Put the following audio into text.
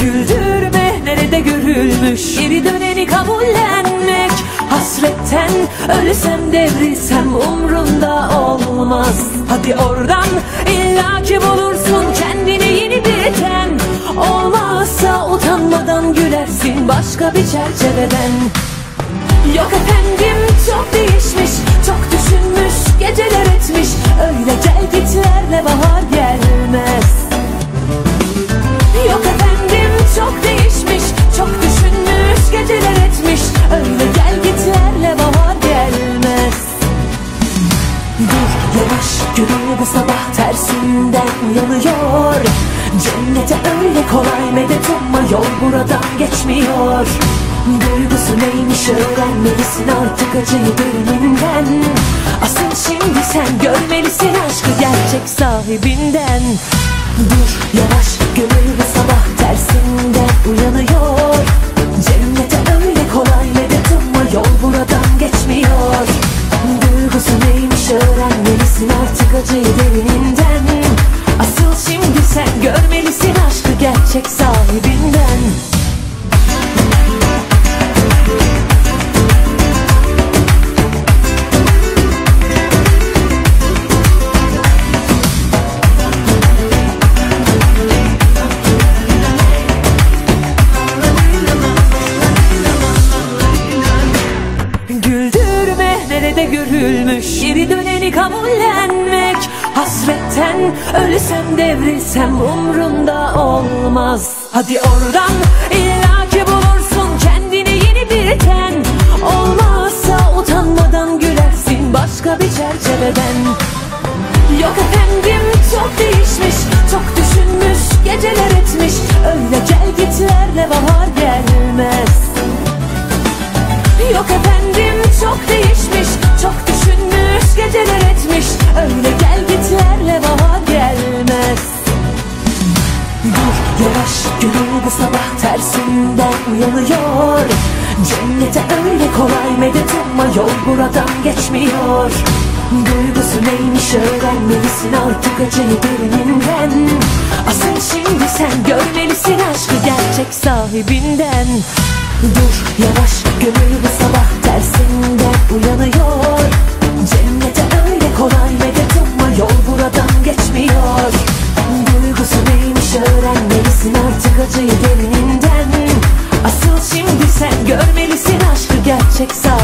Güldürme nerede görülmüş Geri döneni kabullenmek Hasretten ölsem devrilsem umrumda olmaz. Hadi oradan illaki bulursun kendine yeni bir Olmazsa utanmadan gülersin başka bir çerçeveden. Yok efendim çok değişmiş Çok düşünmüş geceler etmiş. Öyle gel gitlerle bahar bu sabah tersinden uyanıyor Cennete öyle kolay medet umma yol buradan geçmiyor. Duygusu neymiş öğrenmelisin artık acıyı bölümünden Asıl şimdi sen görmelisin aşkı gerçek sahibinden. Dur yavaş gönül bu sabah tersinden derininden Asıl şimdi sen görmelisin aşkı gerçek sahibinden Nerede görülmüş. Geri döneni kabullenmek. Hasretten ölsem devrilsem umrumda olmaz. Hadi oradan. İllaki bulursun kendine yeni bir ten Olmazsa utanmadan gülersin başka bir çerçeveden. Yok efendim çok değişmiş. Çok düşünmüş geceler etmiş. Öyle gel gitlerle bahar gelmez. Yok efendim çok değişmiş geceler etmiş. Öyle gel gitlerle bahar gelmez. Dur yavaş gönül bu sabah tersinden uyanıyor. Cennete öyle kolay medet umma yol buradan geçmiyor. Duygusu neymiş öğrenmelisin artık acıyı derininden Asıl şimdi sen görmelisin aşkı gerçek sahibinden. Dur yavaş gönül derininden Asıl